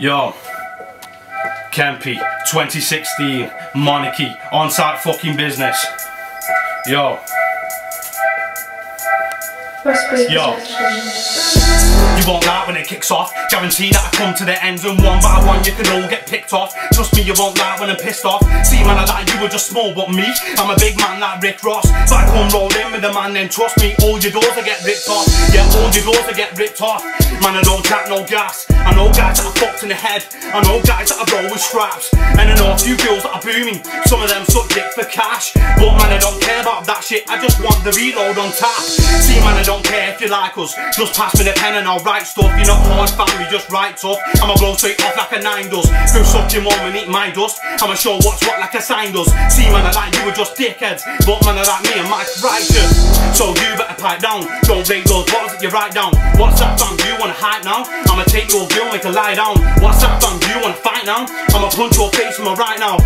Yo. Kempy, 2016, Monarchy, on-site fucking business. Yo. Yo. You won't like when it kicks off. Guarantee that I come to the end and one by one you can all get picked off. Trust me, you won't like when I'm pissed off. See, man, I like you were just small, but me, I'm a big man like Rick Ross. If I come roll in with a man, then trust me, all your doors will get ripped off. Yeah, all your doors will get ripped off. Man, I don't chat no gas. I know guys that are fucked in the head. I know guys that are roll with straps. And I know a few girls that are booming. Some of them suck dick for cash. But man, I don't care shit. I just want the reload on tap. See, man, I don't care if you like us. Just pass me the pen and I'll write stuff. You're not hard family, just write tough. I'ma blow straight off like a nine does. Go suck your mum and eat my dust. I'ma show what's what like a sign does. See, man, I like you were just dickheads. But man, I like me and Mike's righteous. So you better pipe down. Don't rate those bottles that you write down. What's that, fam? You wanna hype now? I'ma take your girl, make her lie down. What's that, fam? You wanna fight now? I'ma punch your face from my right now.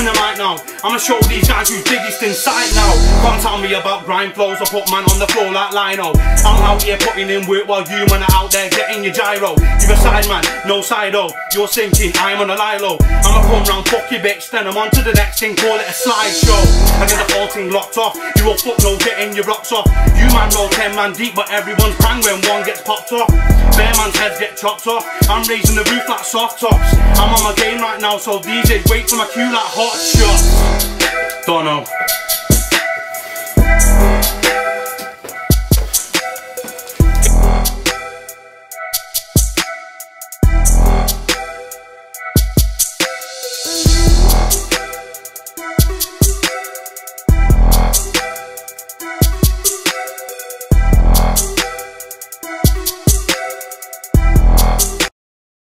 Me the mic now. I'ma show these guys who's biggest in sight now. Can't tell me about grind flows. I put man on the floor like Lino. I'm out here putting in work while you man are out there getting your gyro. You're a side man, no side. You're sinking, I'm on a lilo. I'ma come round, fuck your bitch, then I'm on to the next thing, call it a slideshow. I get the whole thing locked off. You all fuck no getting your rocks off. You man roll 10 man deep, but everyone's bang when one gets popped off. Bear man's heads get chopped off. I'm raising the roof like soft tops. I'm on my game right now, so DJs wait for my cue like hot shots. Don't know.